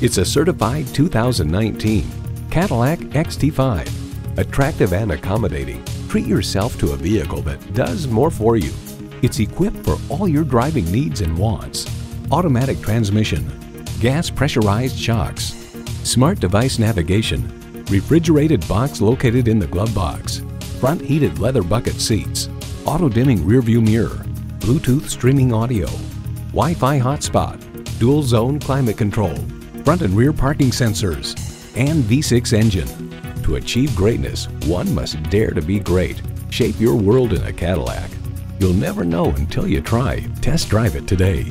It's a certified 2019 Cadillac XT5. Attractive and accommodating, treat yourself to a vehicle that does more for you. It's equipped for all your driving needs and wants. Automatic transmission, gas pressurized shocks, smart device navigation, refrigerated box located in the glove box, front heated leather bucket seats, auto dimming rearview mirror, Bluetooth streaming audio, Wi-Fi hotspot, dual zone climate control, front and rear parking sensors, and V6 engine. To achieve greatness, one must dare to be great. Shape your world in a Cadillac. You'll never know until you try. Test drive it today.